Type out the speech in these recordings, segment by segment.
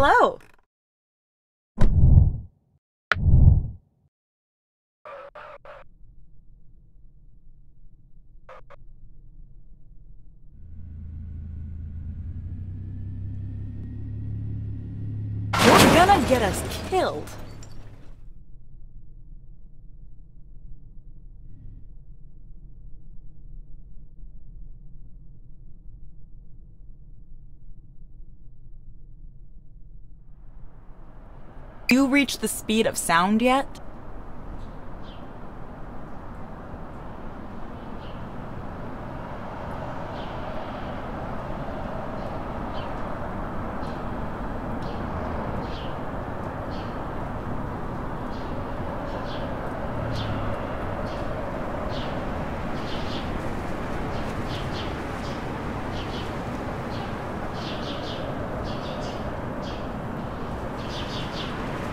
Hello. You're gonna get us killed. You reach the speed of sound yet?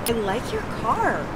I like your car.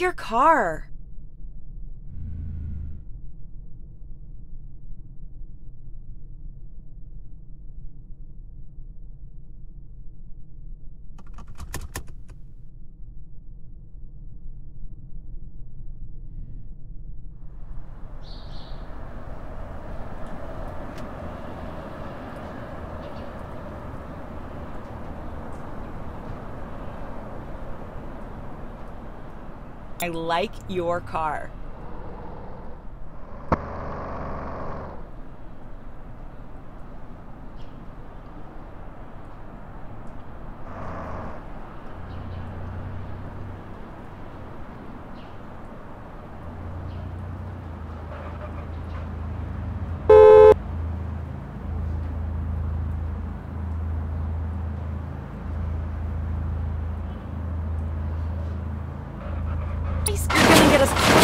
Your car. I like your car. You're gonna get us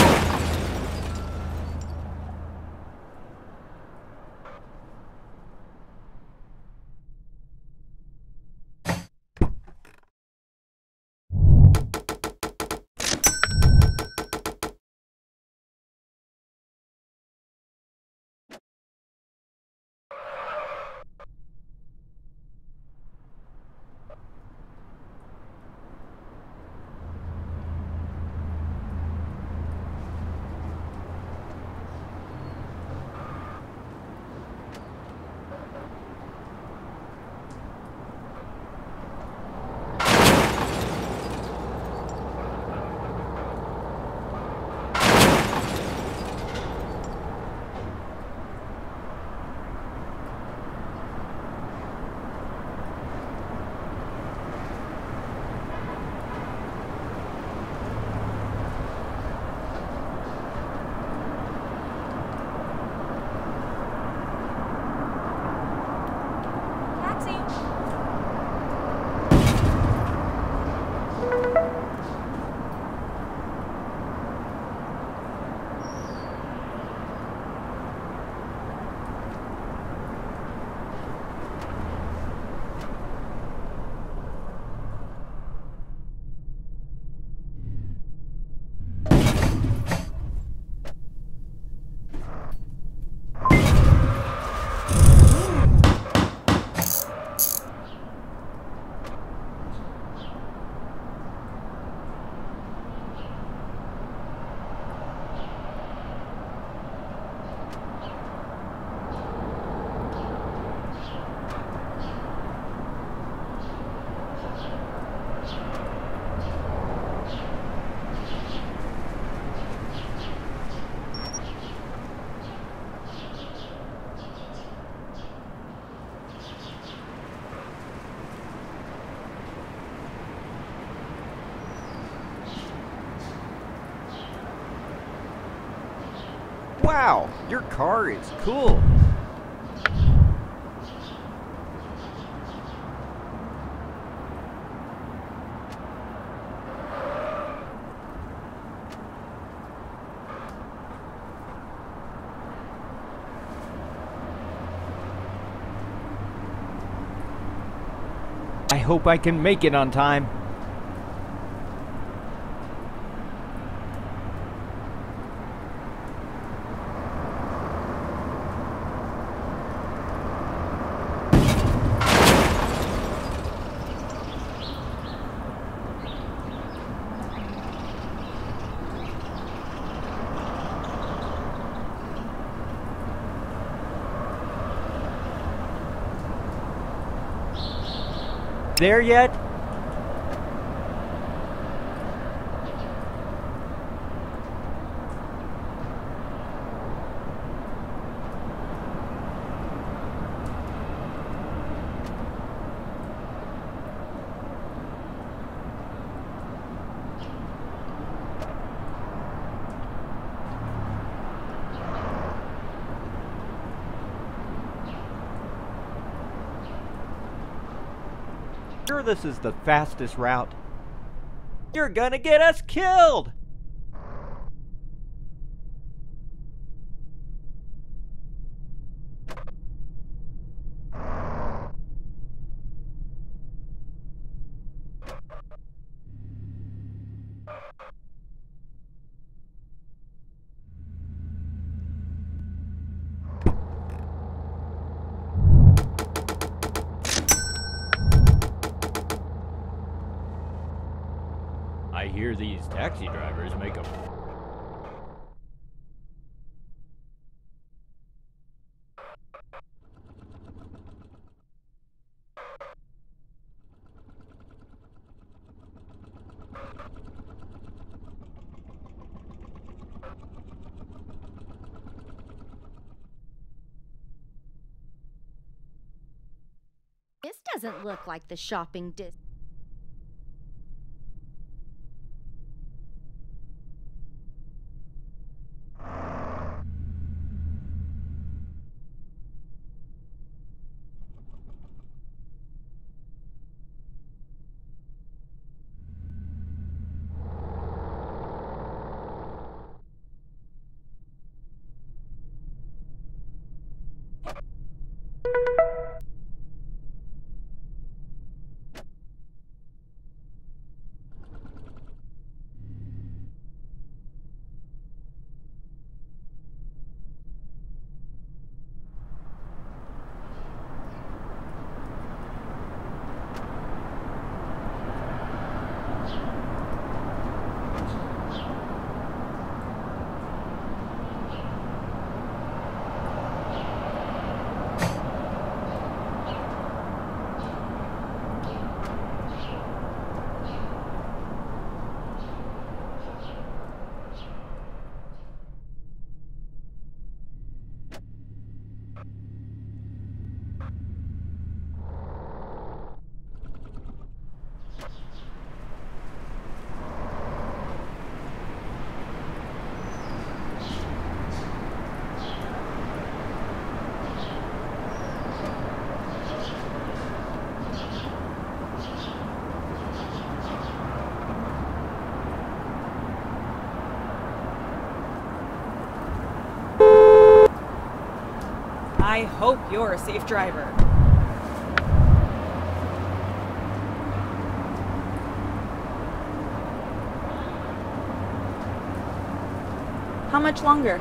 Wow, your car is cool. I hope I can make it on time. There yet? Sure this is the fastest route. You're gonna get us killed! I hear these taxi drivers make a This doesn't look like the shopping dis. I hope you're a safe driver. How much longer?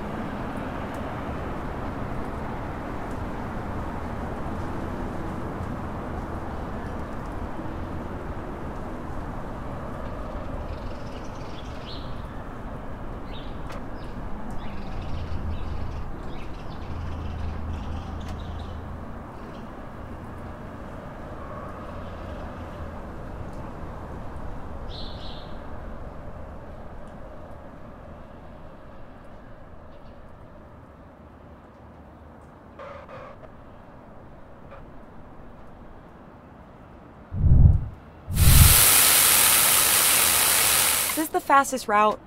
Fastest route?